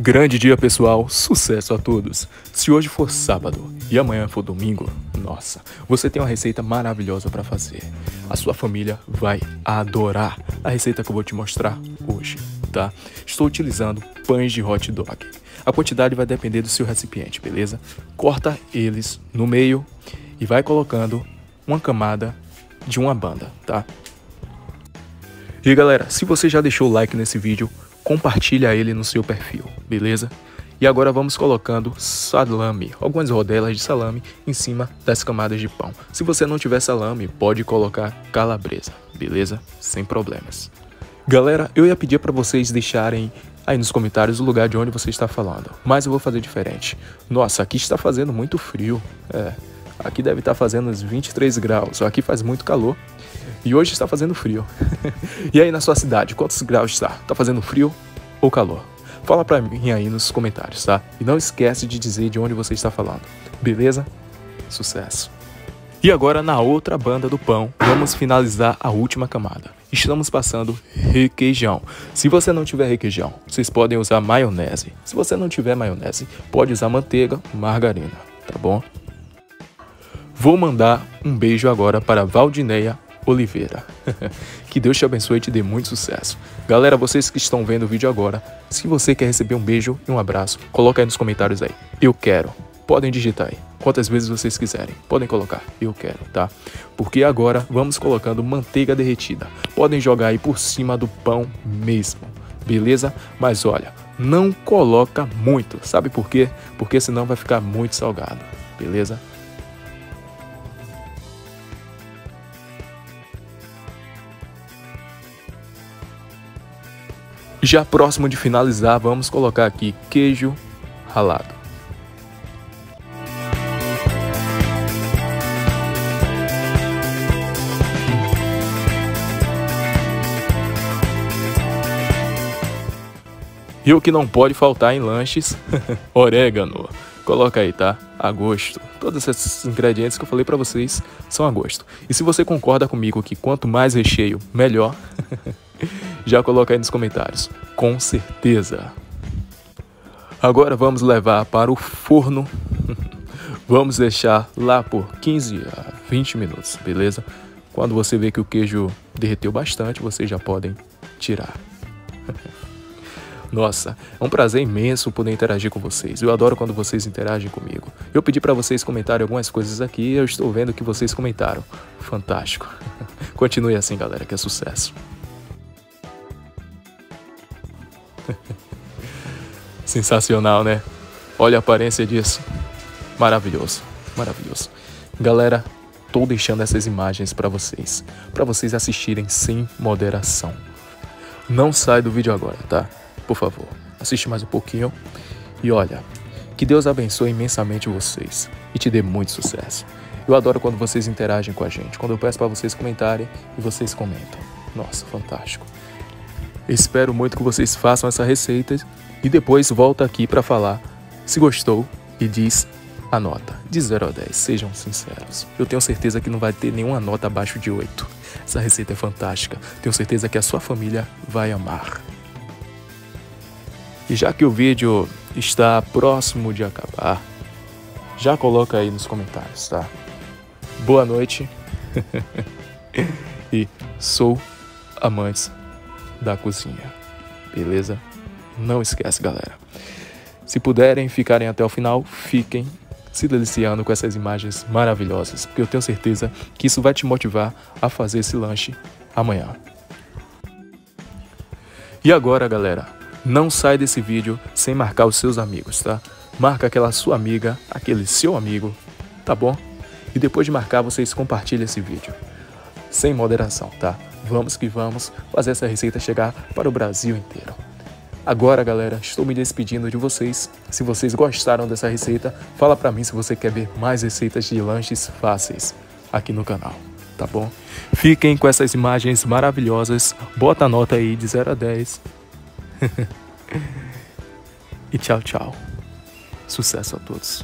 Grande dia, pessoal. Sucesso a todos. Se hoje for sábado e amanhã for domingo, nossa, você tem uma receita maravilhosa para fazer. A sua família vai adorar a receita que eu vou te mostrar hoje, tá? Estou utilizando pães de hot dog. A quantidade vai depender do seu recipiente, beleza? Corta eles no meio e vai colocando uma camada de uma banda, tá? E galera, se você já deixou o like nesse vídeo, compartilha ele no seu perfil, beleza? E agora vamos colocando salame, algumas rodelas de salame em cima das camadas de pão. Se você não tiver salame, pode colocar calabresa, beleza? Sem problemas. Galera, eu ia pedir para vocês deixarem aí nos comentários o lugar de onde você está falando, mas eu vou fazer diferente. Nossa, aqui está fazendo muito frio. É, aqui deve estar fazendo uns 23 graus, aqui faz muito calor. E hoje está fazendo frio. e aí na sua cidade, quantos graus está? Está fazendo frio ou calor? Fala pra mim aí nos comentários, tá? E não esquece de dizer de onde você está falando. Beleza? Sucesso! E agora na outra banda do pão, vamos finalizar a última camada. Estamos passando requeijão. Se você não tiver requeijão, vocês podem usar maionese. Se você não tiver maionese, pode usar manteiga, margarina, tá bom? Vou mandar um beijo agora para Valdineia Oliveira. que Deus te abençoe e te dê muito sucesso. Galera, vocês que estão vendo o vídeo agora, se você quer receber um beijo e um abraço, coloca aí nos comentários aí. Eu quero. Podem digitar aí. Quantas vezes vocês quiserem. Podem colocar. Eu quero, tá? Porque agora vamos colocando manteiga derretida. Podem jogar aí por cima do pão mesmo. Beleza? Mas olha, não coloca muito. Sabe por quê? Porque senão vai ficar muito salgado. Beleza? Já próximo de finalizar, vamos colocar aqui queijo ralado. E o que não pode faltar em lanches, orégano. Coloca aí, tá? A gosto. Todos esses ingredientes que eu falei para vocês são a gosto. E se você concorda comigo que quanto mais recheio, melhor, Já coloca aí nos comentários. Com certeza. Agora vamos levar para o forno. vamos deixar lá por 15 a 20 minutos, beleza? Quando você vê que o queijo derreteu bastante, vocês já podem tirar. Nossa, é um prazer imenso poder interagir com vocês. Eu adoro quando vocês interagem comigo. Eu pedi para vocês comentarem algumas coisas aqui e eu estou vendo que vocês comentaram. Fantástico. Continue assim, galera, que é sucesso. Sensacional, né? Olha a aparência disso. Maravilhoso, maravilhoso. Galera, tô deixando essas imagens para vocês, para vocês assistirem sem moderação. Não sai do vídeo agora, tá? Por favor, assiste mais um pouquinho e olha, que Deus abençoe imensamente vocês e te dê muito sucesso. Eu adoro quando vocês interagem com a gente, quando eu peço para vocês comentarem e vocês comentam. Nossa, fantástico. Espero muito que vocês façam essa receita e depois volta aqui para falar se gostou e diz a nota de 0 a 10. Sejam sinceros. Eu tenho certeza que não vai ter nenhuma nota abaixo de 8. Essa receita é fantástica. Tenho certeza que a sua família vai amar. E já que o vídeo está próximo de acabar, já coloca aí nos comentários, tá? Boa noite. e sou amantes da cozinha. Beleza? Não esquece, galera. Se puderem ficarem até o final, fiquem se deliciando com essas imagens maravilhosas, porque eu tenho certeza que isso vai te motivar a fazer esse lanche amanhã. E agora, galera, não sai desse vídeo sem marcar os seus amigos, tá? Marca aquela sua amiga, aquele seu amigo, tá bom? E depois de marcar, vocês compartilham esse vídeo. Sem moderação, tá? Vamos que vamos fazer essa receita chegar para o Brasil inteiro. Agora, galera, estou me despedindo de vocês. Se vocês gostaram dessa receita, fala para mim se você quer ver mais receitas de lanches fáceis aqui no canal, tá bom? Fiquem com essas imagens maravilhosas. Bota a nota aí de 0 a 10. e tchau, tchau. Sucesso a todos.